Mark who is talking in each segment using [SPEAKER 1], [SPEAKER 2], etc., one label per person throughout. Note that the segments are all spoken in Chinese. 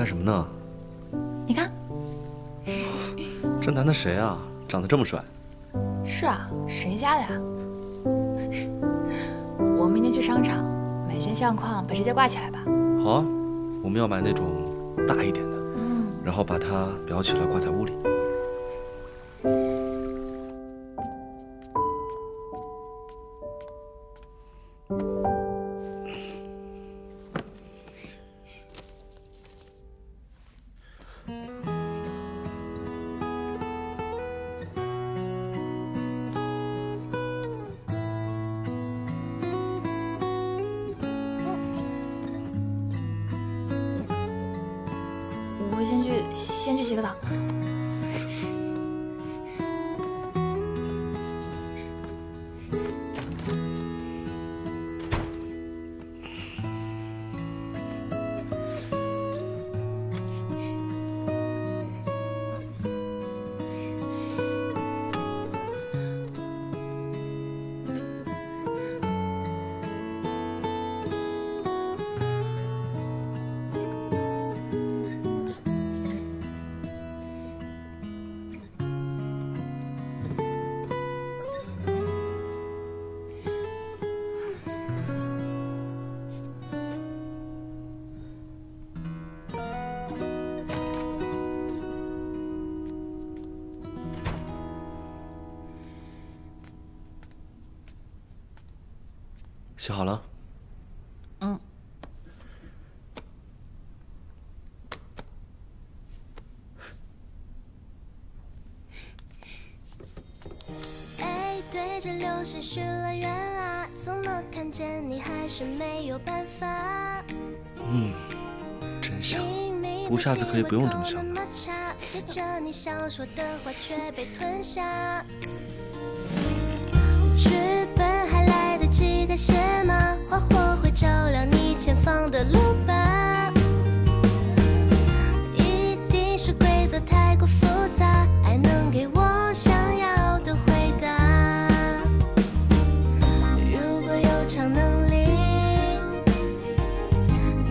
[SPEAKER 1] 看什么呢？
[SPEAKER 2] 你看，
[SPEAKER 1] 这男的谁啊？长得这么帅？
[SPEAKER 2] 是啊，谁家的呀？我明天去商场买些相框，把这些挂起来吧。
[SPEAKER 1] 好啊，我们要买那种大一点的，
[SPEAKER 2] 嗯，
[SPEAKER 1] 然后把它裱起来挂在屋里。
[SPEAKER 2] 我先去，先去洗个澡。
[SPEAKER 1] 洗好了。
[SPEAKER 2] 嗯。
[SPEAKER 3] 哎，对着流星许了愿啊，怎么看见你还是没有办法？
[SPEAKER 1] 嗯，真香。
[SPEAKER 3] 不过下次可以不用这么香的。接着你想说的话却被吞下。感谢吗？花火会照亮你前方的路吧。一定是规则太过复杂，爱能给我想要的回答。如果有超能力，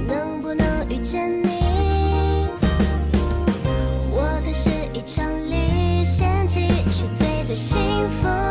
[SPEAKER 3] 能不能遇见你？我才是一场离线机，是最最幸福。